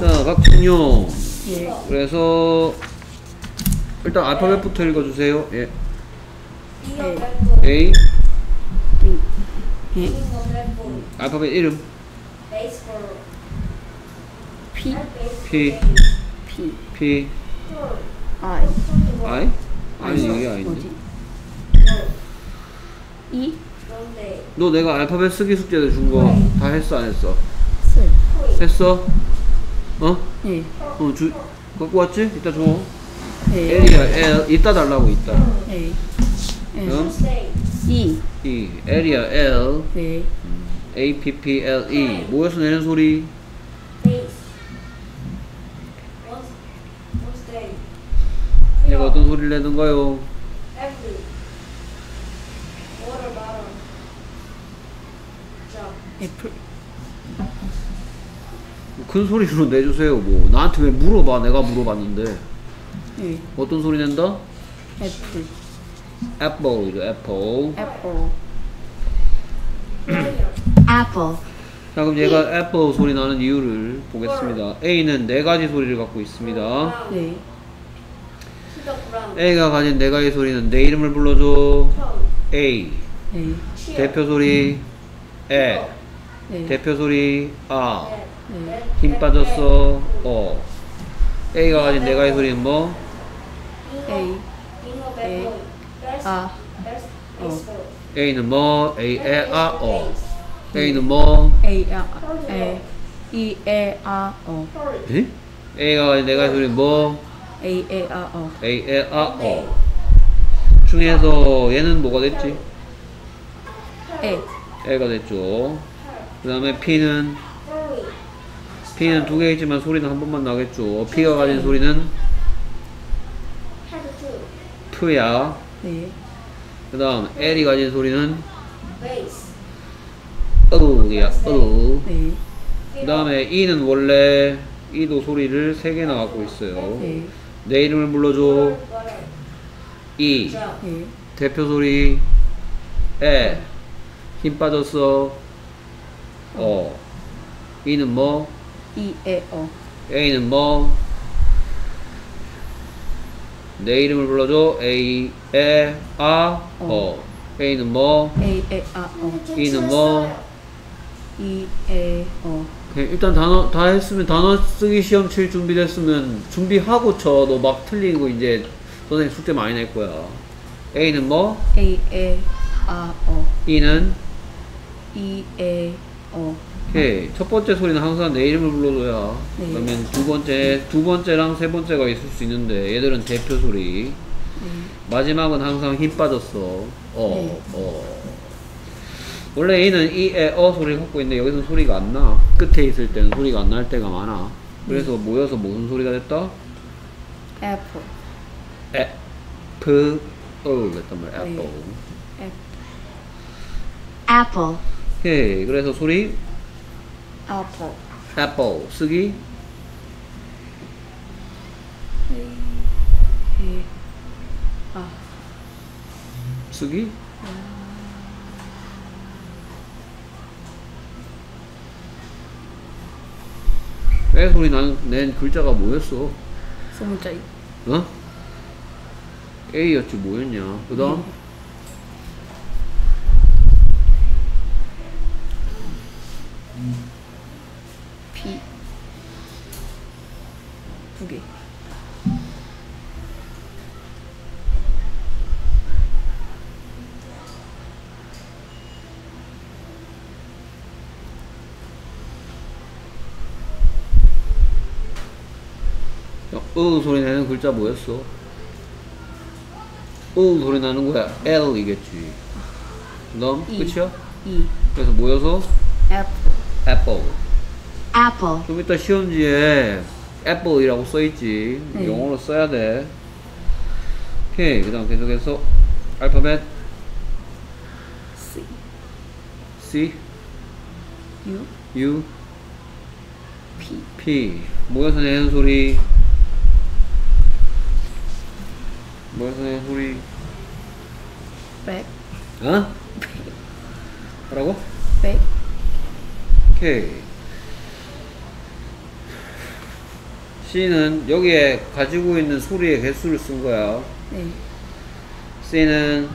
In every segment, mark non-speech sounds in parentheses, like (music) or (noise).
자, 박준용. 예. 그래서 일단 알파벳부터 읽어주세요. 예. 예. A 예. 알파벳 이름 P P P P I I 아니 이게 아닌데. E 너 내가 알파벳 쓰기 숙제를 준 거 다 했어 안 했어? 슬 했어? 어? 예. 어 주, 갖고 왔지? 이따 줘. 예. L이야 L 이따 달라고 이따. 예. 예. 응? E E L이야 L 네. A P P L E 모여서 내는 소리 얘가 어떤 소리를 내는가요? 애플 큰 소리로 내주세요 뭐. 나한테 왜 물어봐? 내가 물어봤는데. 예. 어떤 소리 낸다? apple. Apple이죠 Apple apple. apple, (clears throat) 자 그럼 얘가 Apple 소리 나는 이유를 보겠습니다. A는 네 가지 소리를 갖고 있습니다. 네. A가 가진 네 가지 소리는 내 이름을 불러줘. A. 네. 대표 소리 에 네. 대표 소리 아. 네. 힘 빠졌어. 어. A가 가진 네 가지 소리는 뭐? A. A. 아. A는 뭐? A, 에, 아, 어 A는 뭐? A A A. E A R O. 에? A가 가진 네 가지 소리는 뭐? A A R O. A, 에, 아, 어 중에서 얘는 뭐가 됐지? A. A가 됐죠. 그 다음에 P는 P는 두개 있지만 소리는 한 번만 나겠죠 P가 가진 소리는 T야 네. 그 다음 L이 가진 소리는 으야 으. 네. 그 다음에 E는 원래 E도 소리를 세 개나 갖고 있어요 네. 내 이름을 불러줘 E 네. 대표 소리 에. 힘 빠졌어 어 E는 뭐 E A O A는 뭐? 내 이름을 불러줘. A, 에, 아, 어. A는 뭐? A A R O E는 뭐? E A O 일단 단어 다 했으면 단어 쓰기 시험 칠 준비됐으면 준비하고 쳐. 너 막 틀린 거 이제 선생님 숙제 많이 낼 거야. A는 뭐? A A R O E는? E A O 오케이. 첫 번째 소리는 항상 내 이름을 불러줘야. 네. 그러면 두 번째, 두 번째랑 세 번째가 있을 수 있는데 얘들은 대표 소리. 네. 마지막은 항상 힘 빠졌어. 어, 네. 어. 원래 A는 이, 에, 어 소리를 갖고 있는데 여기서 소리가 안 나. 끝에 있을 때는 소리가 안 날 때가 많아. 그래서 모여서 무슨 소리가 됐다? Apple 에, 프, 어, 됐단 말이야. 네. 애플. apple, 오케이. 그래서 소리 apple. apple. 쓰기. 아. 쓰기. 빼 소리 난, 낸 글자가 뭐였어? 소문자 어? A였지 뭐였냐 그 다음 음. 음. 2개 으 어, 어, 소리 내는 글자 뭐였어? 으 소리 나는 거야. L이겠지. 그럼 e. 끝이야? E 그래서 모여서? 애플 애플 애플 좀 이따 시험지에 Apple이라고 써있지. 네. 영어로 써야 돼. 오케이 그 다음 계속해서 알파벳 C. C? U? U? P. P. 모여서 내는 소리. 모여서 내는 소리. Back. 어? 뭐라고? Back. 오케이 C는 여기에 가지고 있는 소리의 개수를 쓴 거야. 네. C는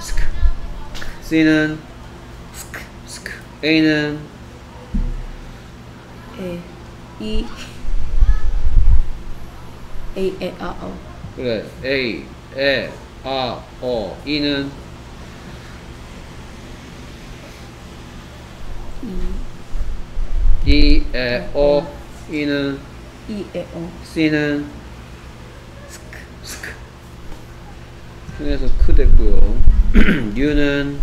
스크. C는 스크. 스크. A는 에. 이. A, 에, 아, 어. 그래 A, 에, 아, 어. E는 E, 에, 어. E는 이, 에, 어. C는 스크. 스크. 중에서 크 됐고요. (clears throat) U는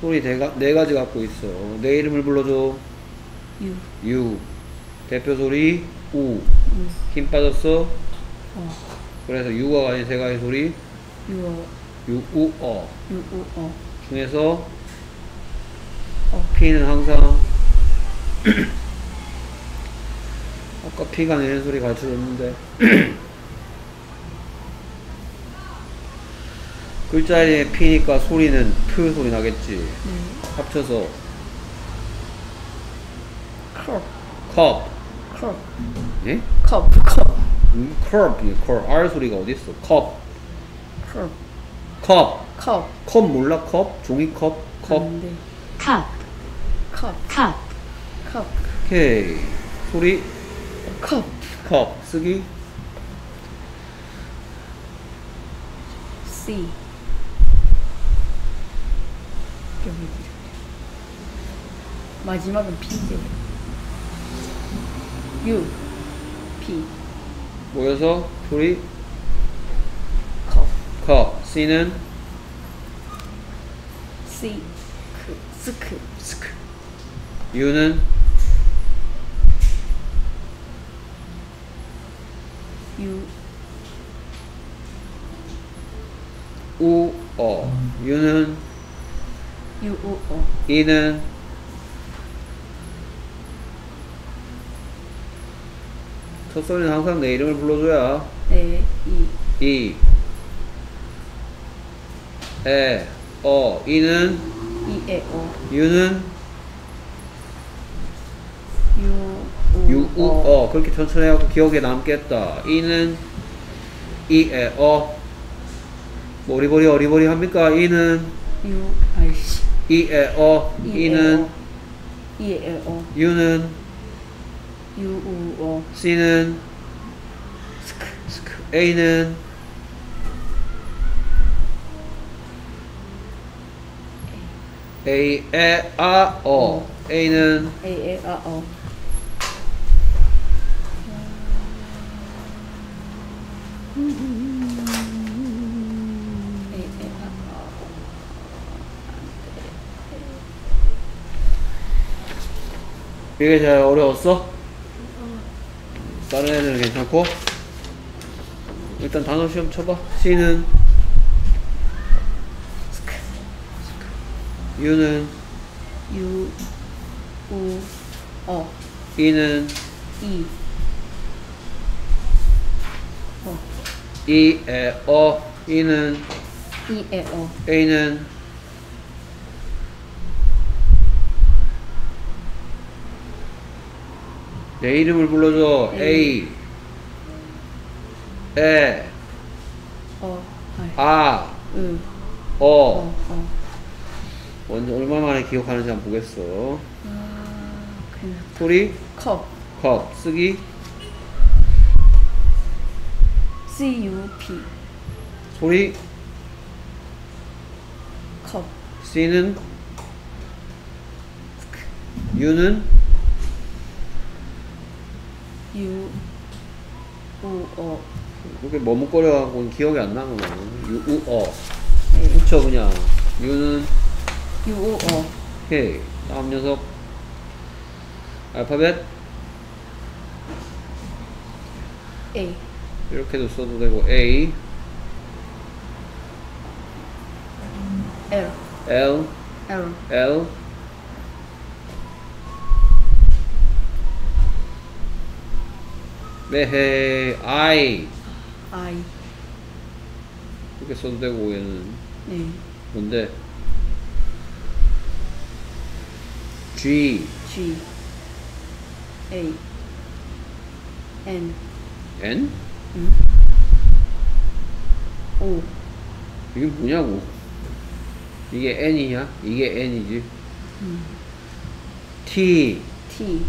소리 네, 가, 네 가지 갖고 있어. 내 이름을 불러줘. 유. U. 대표 소리 우. 유. 힘 빠졌어. 어. 그래서 U가 아닌 세 가지 소리 유어. U, 우, 어. 유, 우, 어. 중에서 어. P는 항상 (clears throat) 아까 P가 내는 소리 가르쳐줬는데 글자에 P니까 소리는 P 소리 나겠지 네. 합쳐서 컵. 컵 컵. 예? 컵. 컵. 음, 컵, 컵 R 소리가 어디 있어 컵, 컵. 컵, 컵. 컵 몰라 컵? 종이컵, 컵 cup, 컵. cup, 컵. 오케이 소리 컵. 컵 쓰기 C. 여기 마지막은 P인데. U. P. 모여서 소리 컵. 컵 C는 C. 크. 스크. 스크 U는 우, 어 U는 U. U. 어. E는 첫 소리는 항상 내 이름을 불러줘야 에. E. E 에, 어 E는 E. 에. 어. U는 U. U. U, 우, 어 그렇게 천천히 해갖고 기억에 남겠다 E는 E, 에, 어 머리버리 어리버리 합니까? E는 U. 아이씨. E, 에, 어. E는 어. E. 에. 어. U는 U. U. 어. C는 스크. 스크 A는 A, 에, 아, 어 A는 A. 에. 아. 어. 이게 제일 어려웠어? 다른 애들은 괜찮고? 일단 단어 시험 쳐봐. C는. U는 U. U. 어. E는 E. 어. E, 에, 어 E는 E. 에. 어. A는 내 이름을 불러줘. A, 에, 어. 아이. 아, 으. 어. 어. 어. 언제 얼마 만에 기억하는지 한번 보겠어. 아. 그냥. 소리, 컵. 컵, 쓰기, C. U. P. 소리, 컵. C는 U는 U. U. 어. 그렇게 머뭇거려갖고 기억이 안 나는 거야. U, 우, 어. 네. 붙여 그냥. U는 U. U. 어. 오케이. 다음 녀석. 알파벳 A. 이렇게도 써도 되고 A, L. L, L. L, 매해 I I. 이렇게 써도 되고 얘는 네. 뭔데? G, G. A N N? O 이게 뭐냐고. 이게 N이냐? 이게 N이지. T, T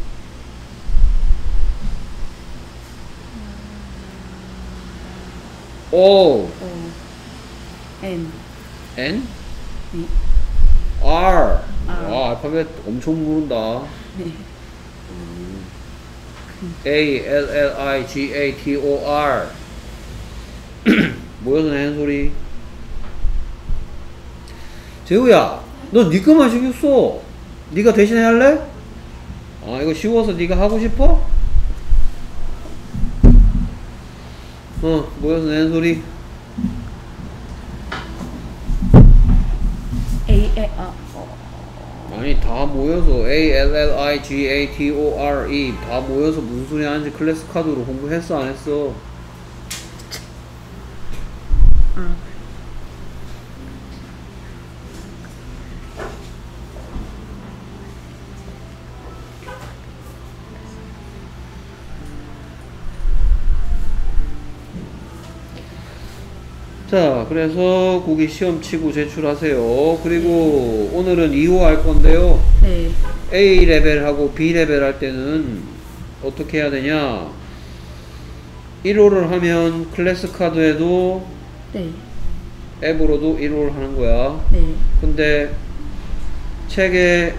O, N N, 네. R. R. 와, 알파벳 엄청 모른다. 네. A, L, L, I, G, A, T, O, R. (clears throat) 모여서 내는 소리. 재우야, 너니 거만 신경 써. 니가 대신 해 할래? 아, 이거 쉬워서 니가 하고 싶어? 어, 모여서 내는 소리. A A 아 아니, 다 모여서 A, L, L, I, G, A, T, O, R, E 다 모여서 무슨 소리 하는지 클래스 카드로 공부했어, 안 했어? 아. 그래서 거기 시험 치고 제출하세요. 그리고 오늘은 2호 할 건데요. 네. A 레벨하고 B 레벨 할 때는 어떻게 해야 되냐? 1호를 하면 클래스 카드에도 네. 앱으로도 1호를 하는 거야. 네. 근데 책에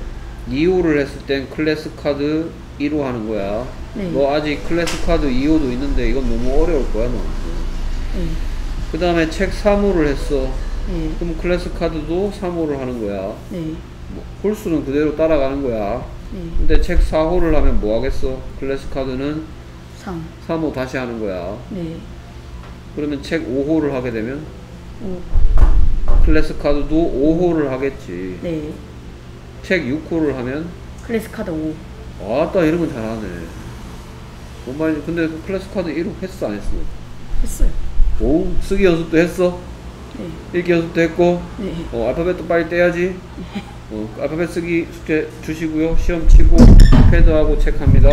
2호를 했을 땐 클래스 카드 1호 하는 거야. 네. 너 아직 클래스 카드 2호도 있는데 이건 너무 어려울 거야, 너. 네. 그 다음에 책 3호를 했어. 네. 그럼 클래스 카드도 3호를 하는 거야. 네. 뭐, 홀수는 그대로 따라가는 거야. 네. 근데 책 4호를 하면 뭐 하겠어? 클래스 카드는 3 3호 다시 하는 거야. 네. 그러면 책 5호를 하게 되면 5 클래스 카드도 5호를 하겠지. 네. 책 6호를 하면 클래스 카드 5 아따 이런 건 잘하네. 뭔 말인지 근데 그 클래스 카드 1호 했어 안 했어? 했어요. 오 쓰기 연습도 했어? 네. 읽기 연습도 했고 네. 어 알파벳도 빨리 떼야지. 어 알파벳 쓰기 숙제 주시고요. 시험 치고 패드하고 체크합니다.